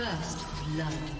First blood.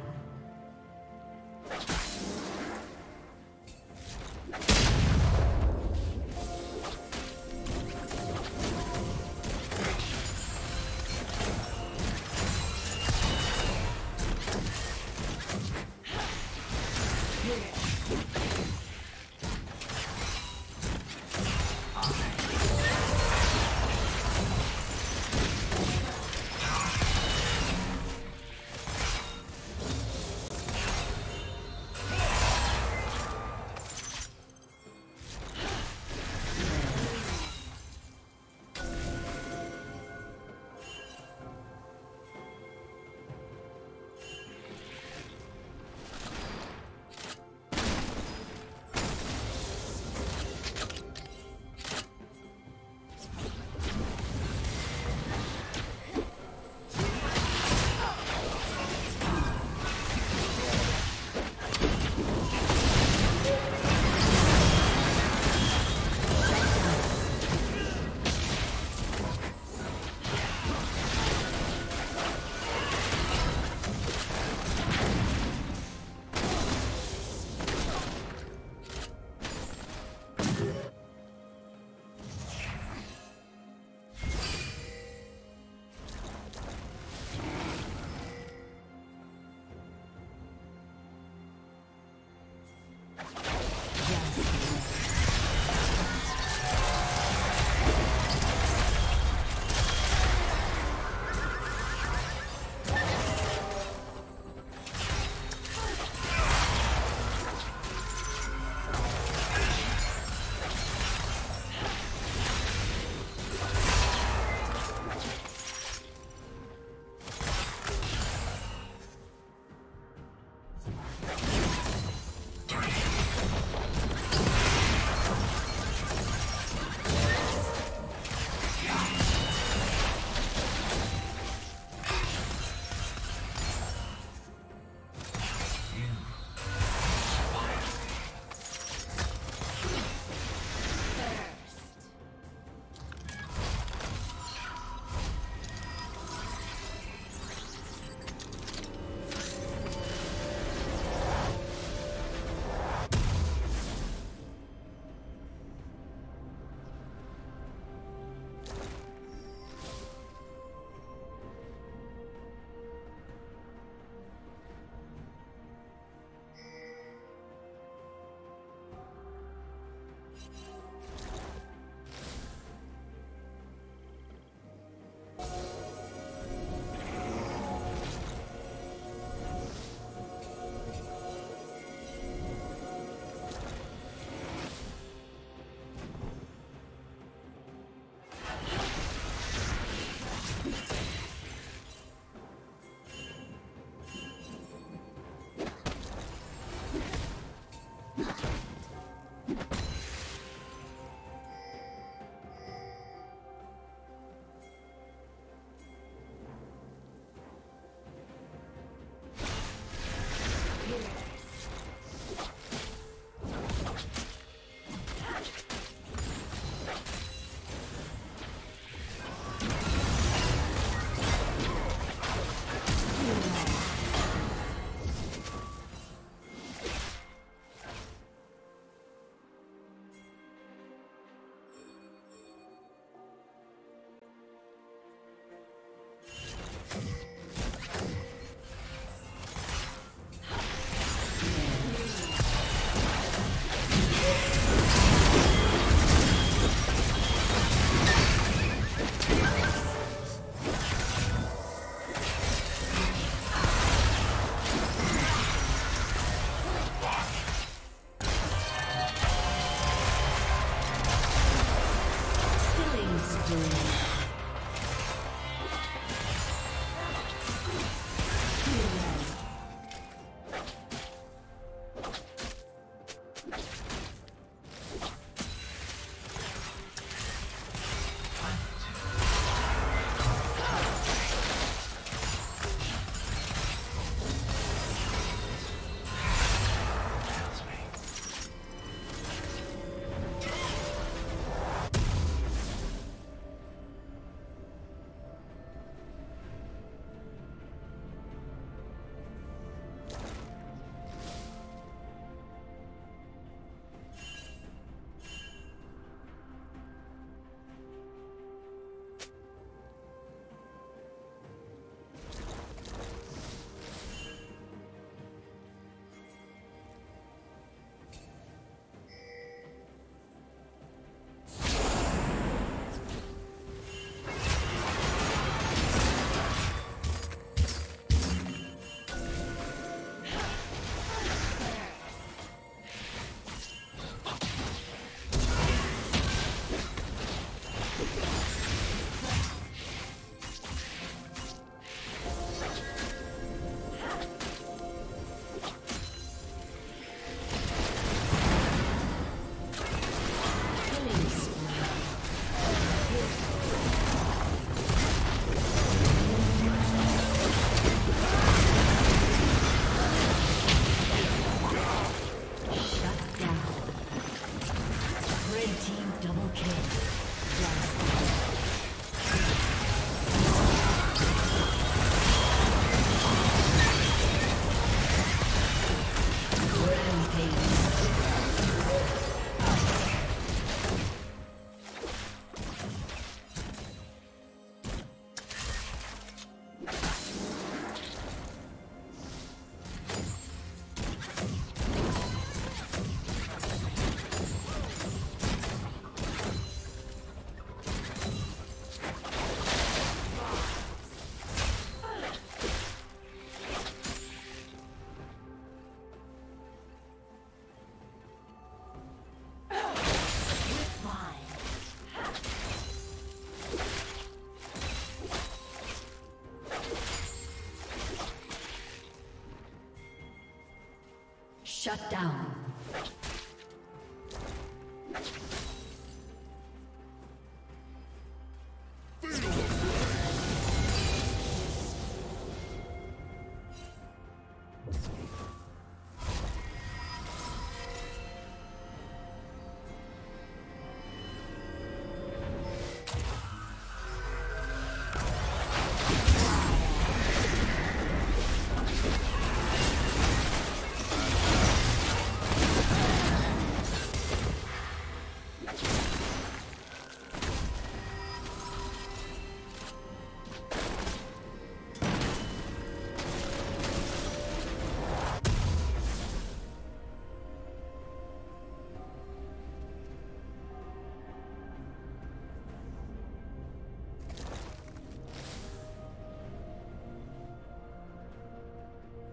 Shut down.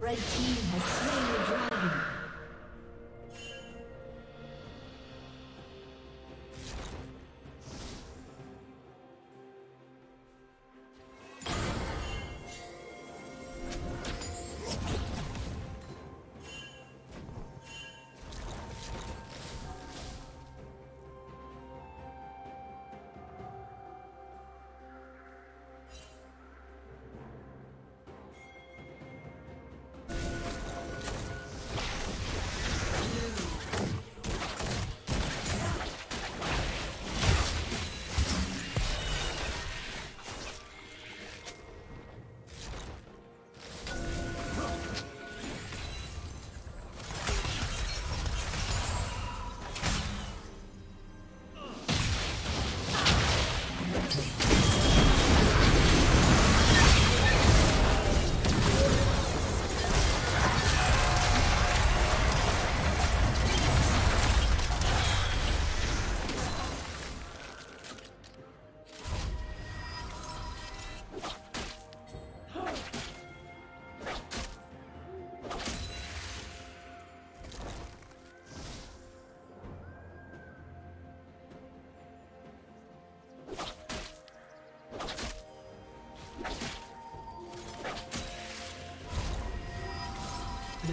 Red team has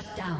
Shut down.